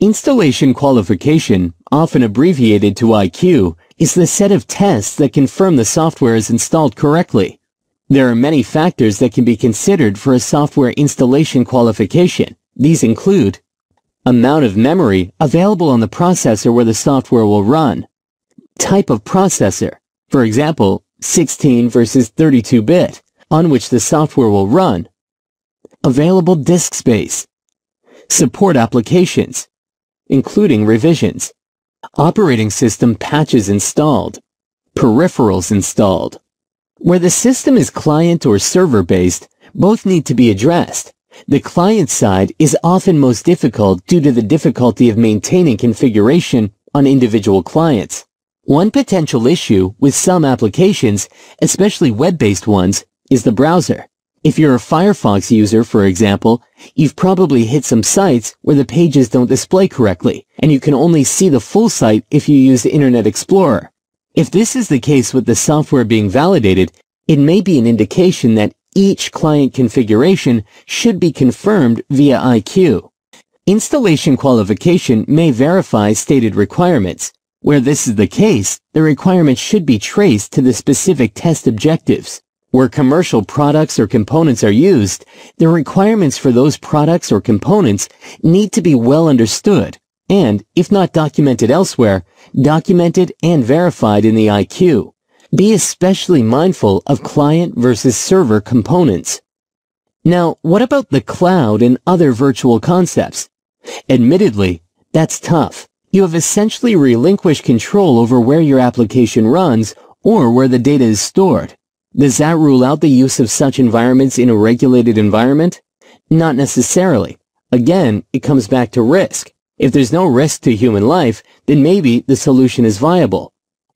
Installation qualification, often abbreviated to IQ, is the set of tests that confirm the software is installed correctly. There are many factors that can be considered for a software installation qualification. These include amount of memory available on the processor where the software will run, type of processor, for example, 16 versus 32-bit, on which the software will run, available disk space, support applications, including revisions, operating system patches installed, peripherals installed. Where the system is client or server-based, both need to be addressed. The client side is often most difficult due to the difficulty of maintaining configuration on individual clients. One potential issue with some applications, especially web-based ones, is the browser. If you're a Firefox user, for example, you've probably hit some sites where the pages don't display correctly, and you can only see the full site if you use Internet Explorer. If this is the case with the software being validated, it may be an indication that each client configuration should be confirmed via IQ. Installation qualification may verify stated requirements. Where this is the case, the requirements should be traced to the specific test objectives. Where commercial products or components are used, the requirements for those products or components need to be well understood and, if not documented elsewhere, documented and verified in the IQ. Be especially mindful of client versus server components. Now, what about the cloud and other virtual concepts? Admittedly, that's tough. You have essentially relinquished control over where your application runs or where the data is stored. Does that rule out the use of such environments in a regulated environment? Not necessarily. Again, it comes back to risk. If there's no risk to human life, then maybe the solution is viable.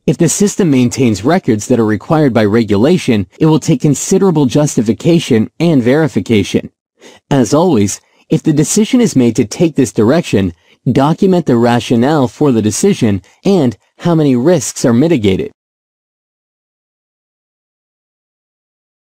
If the system maintains records that are required by regulation, it will take considerable justification and verification. As always, if the decision is made to take this direction, document the rationale for the decision and how many risks are mitigated.